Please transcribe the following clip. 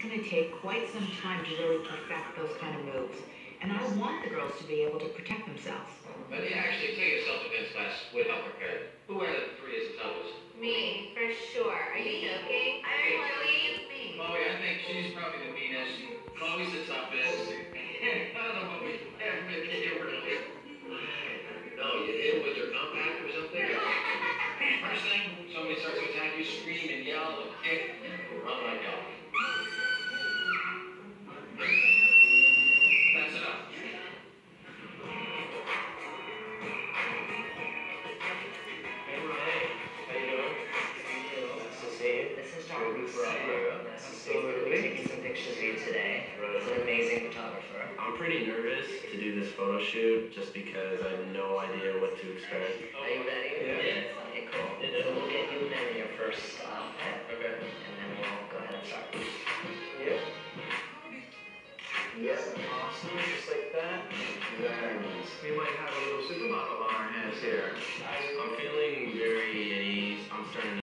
gonna take quite some time to really perfect those kind of moves. And I want the girls to be able to protect themselves. But yeah, actually, take a self-defense class would help prepare. Who out of the three is the toughest? Me, for sure. Are you joking? I believe me. Oh, Chloe, I think she's probably the meanest. Chloe's the toughest. I don't know what we have with you, really. No, you hit with your compact or something? First thing, somebody starts to attack you, scream and yell and kick, you. This is Dr. Bravo. Nice to see you. We'll taking some pictures of you today. He's an amazing photographer. I'm pretty nervous to do this photo shoot just because I have no idea what to expect. Are you ready? Yeah. Okay, cool. So we'll get you in your first outfit, Okay. and then we'll go ahead and start. Yeah. Yes, awesome, just like that. Very nice. We might have a little